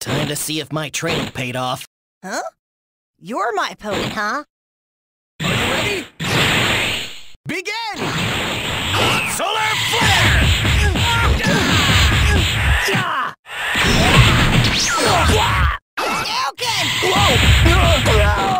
Time to see if my training paid off. Huh? You're my opponent, huh? Are you ready? Begin! Solar Flare! Falcon! Solar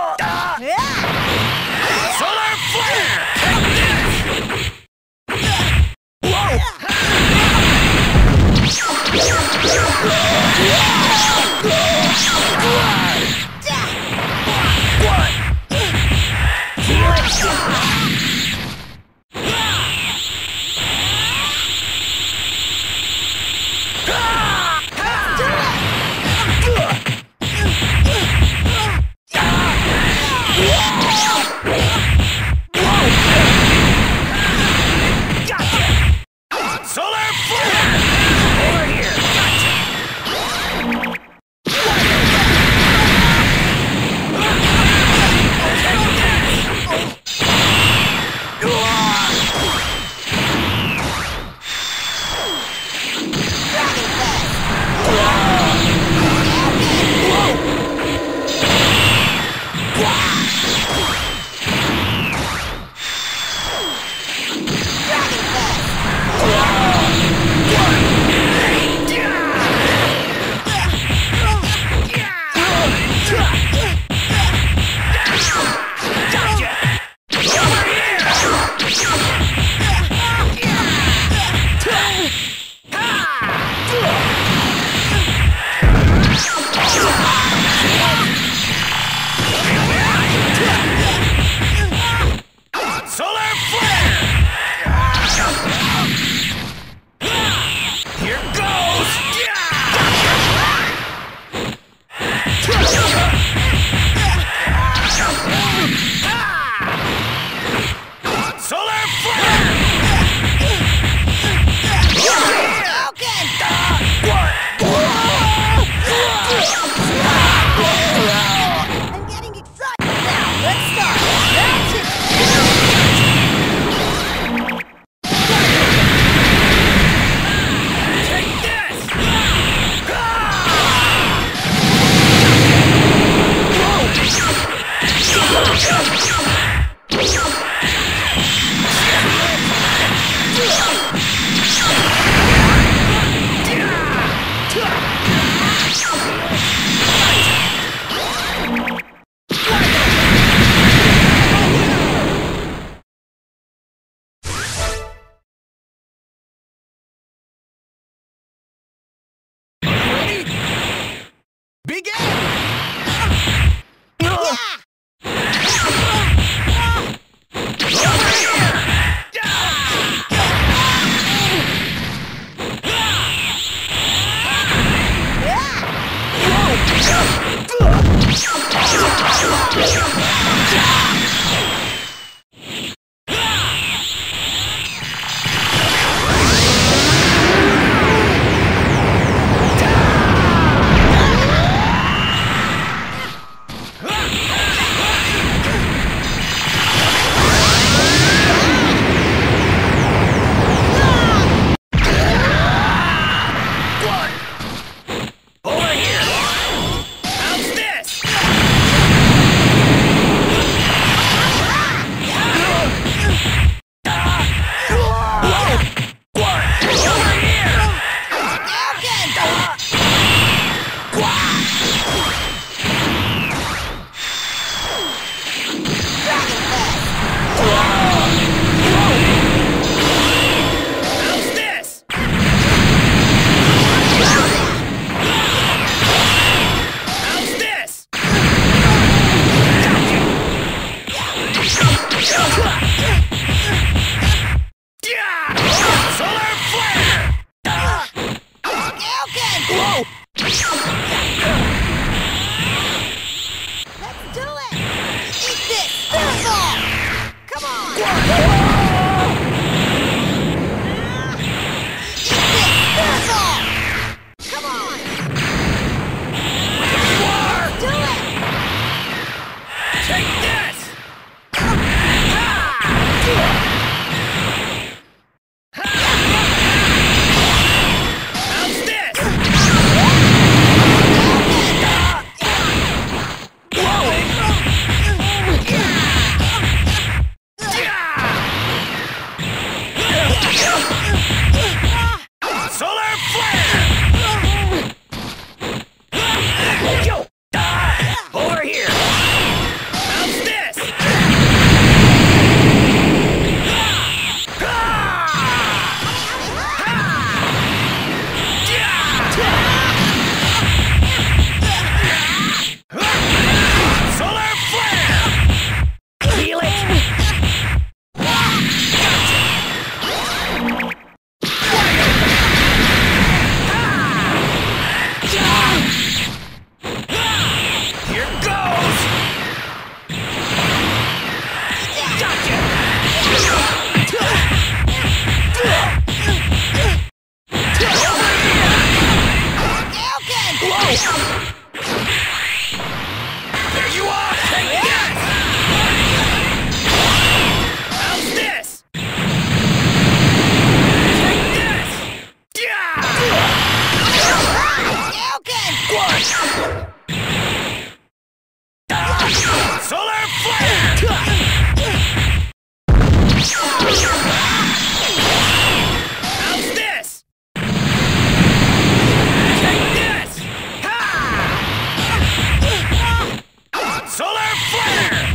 solar flare!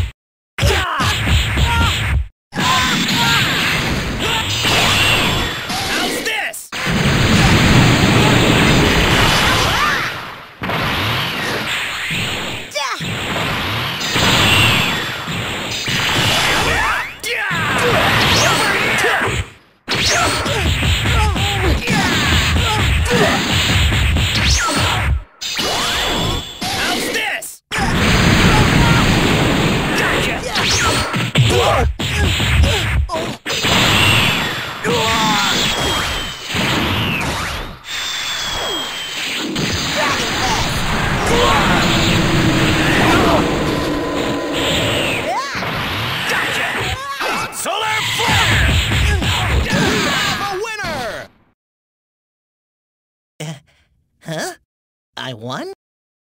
I won?